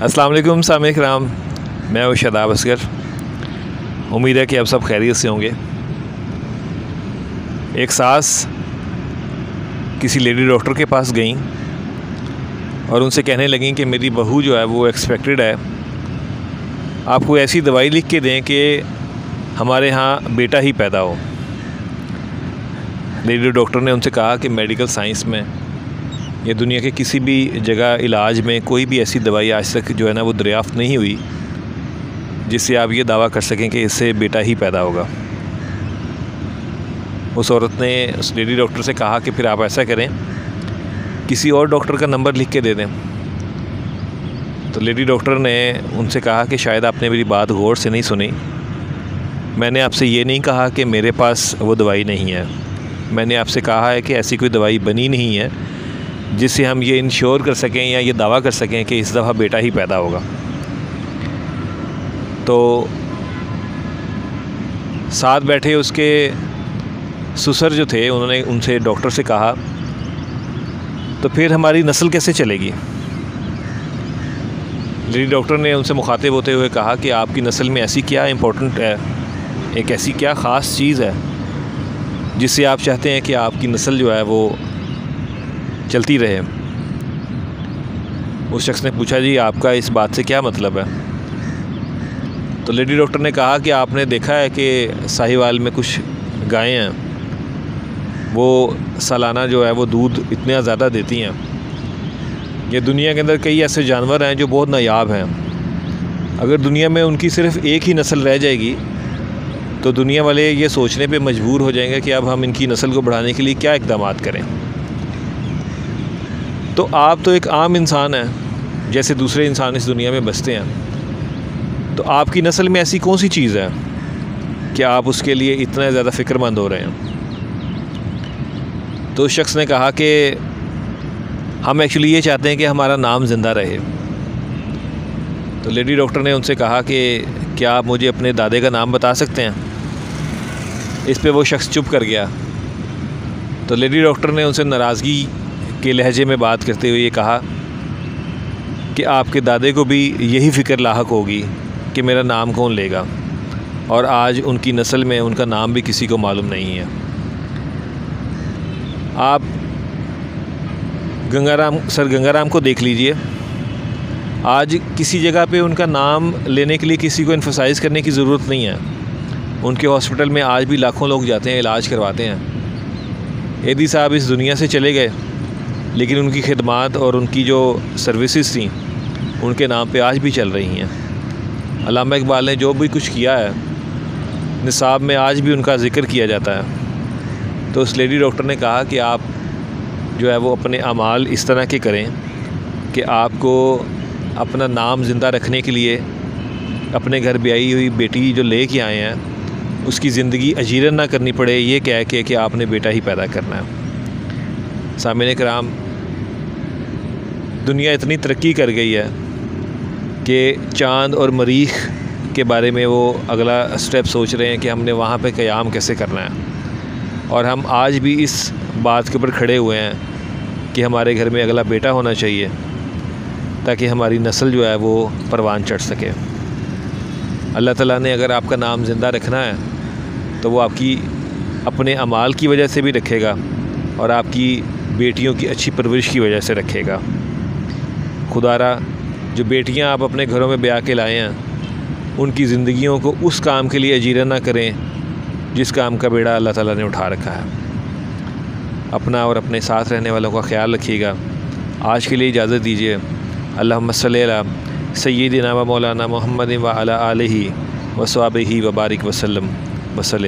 वालेकुम सामिक राम मैं हूँ शदाब असगर। उम्मीद है कि आप सब खैरियत से होंगे। एक सास किसी लेडी डॉक्टर के पास गई और उनसे कहने लगी कि मेरी बहू जो है वो एक्सपेक्टेड है। आपको ऐसी दवाई लिख के दें कि हमारे यहाँ बेटा ही पैदा हो। लेडी डॉक्टर ने उनसे कहा कि मेडिकल साइंस में या दुनिया के किसी भी जगह इलाज में कोई भी ऐसी दवाई आज तक जो है ना वो दरियाफ्त नहीं हुई, जिससे आप ये दावा कर सकें कि इससे बेटा ही पैदा होगा। उस औरत ने, उस लेडी डॉक्टर से कहा कि फिर आप ऐसा करें, किसी और डॉक्टर का नंबर लिख के दे दें। तो लेडी डॉक्टर ने उनसे कहा कि शायद आपने मेरी बात गौर से नहीं सुनी। मैंने आपसे ये नहीं कहा कि मेरे पास वो दवाई नहीं है। मैंने आपसे कहा है कि ऐसी कोई दवाई बनी नहीं है। जिससे हम ये इंश्योर कर सकें या ये दावा कर सकें कि इस दफ़ा बेटा ही पैदा होगा। तो साथ बैठे उसके सुसर जो थे, उन्होंने उनसे डॉक्टर से कहा तो फिर हमारी नस्ल कैसे चलेगी? लेडी डॉक्टर ने उनसे मुखातिब होते हुए कहा कि आपकी नस्ल में ऐसी क्या इम्पोर्टेंट है, एक ऐसी क्या ख़ास चीज़ है, जिससे आप चाहते हैं कि आपकी नस्ल जो है वो चलती रहे। उस शख्स ने पूछा, जी, आपका इस बात से क्या मतलब है? तो लेडी डॉक्टर ने कहा कि, आपने देखा है कि साहिवाल में कुछ गायें हैं। वो सालाना जो है, वो दूध इतना ज़्यादा देती हैं। ये दुनिया के अंदर कई ऐसे जानवर हैं जो बहुत नायाब हैं। अगर दुनिया में उनकी सिर्फ़ एक ही नस्ल रह जाएगी तो दुनिया वाले ये सोचने पे मजबूर हो जाएँगे कि अब हम इनकी नस्ल को बढ़ाने के लिए क्या इकदाम करें। तो आप तो एक आम इंसान हैं, जैसे दूसरे इंसान इस दुनिया में बसते हैं। तो आपकी नस्ल में ऐसी कौन सी चीज़ है कि आप उसके लिए इतना ज़्यादा फ़िक्रमंद हो रहे हैं? तो उस शख्स ने कहा कि हम एक्चुअली ये चाहते हैं कि हमारा नाम ज़िंदा रहे। तो लेडी डॉक्टर ने उनसे कहा कि क्या आप मुझे अपने दादे का नाम बता सकते हैं? इस पे वो शख्स चुप कर गया। तो लेडी डॉक्टर ने उनसे नाराज़गी के लहजे में बात करते हुए ये कहा कि आपके दादे को भी यही फ़िक्र लाक होगी कि मेरा नाम कौन लेगा और आज उनकी नस्ल में उनका नाम भी किसी को मालूम नहीं है। आप गंगाराम, सर गंगाराम को देख लीजिए। आज किसी जगह पे उनका नाम लेने के लिए किसी को इन्फोसाइज़ करने की ज़रूरत नहीं है। उनके हॉस्पिटल में आज भी लाखों लोग जाते हैं, इलाज करवाते हैं। एदी साहब इस दुनिया से चले गए। लेकिन उनकी खदमात और उनकी जो सर्विसेज़ थी, उनके नाम पे आज भी चल रही हैं। अलामा इकबाल ने जो भी कुछ किया है, निसाब में आज भी उनका ज़िक्र किया जाता है। तो उस लेडी डॉक्टर ने कहा कि आप जो है वो अपने अमाल इस तरह के करें कि आपको अपना नाम ज़िंदा रखने के लिए अपने घर ब्याई हुई बेटी जो ले के आए हैं, उसकी ज़िंदगी अजीरन ना करनी पड़े, ये कह के कि आपने बेटा ही पैदा करना है। सामिन कराम दुनिया इतनी तरक्की कर गई है कि चाँद और मरीख के बारे में वो अगला स्टेप सोच रहे हैं कि हमने वहाँ पे क़याम कैसे करना है। और हम आज भी इस बात के ऊपर खड़े हुए हैं कि हमारे घर में अगला बेटा होना चाहिए, ताकि हमारी नस्ल जो है वो परवान चढ़ सके। अल्लाह ताला ने अगर आपका नाम ज़िंदा रखना है तो वो आपकी अपने अमाल की वजह से भी रखेगा और आपकी बेटियों की अच्छी परवरिश की वजह से रखेगा। खुदारा, जो बेटियाँ आप अपने घरों में ब्याह के लाए हैं, उनकी ज़िंदगियों को उस काम के लिए अजीरा ना करें, जिस काम का बेड़ा अल्लाह ताला ने उठा रखा है। अपना और अपने साथ रहने वालों का ख्याल रखिएगा। आज के लिए इजाज़त दीजिए। अल्लाह सैदिना व मौलाना मोहम्मद व आला आलही व स्वाबही वबारिक वसल्लम वसल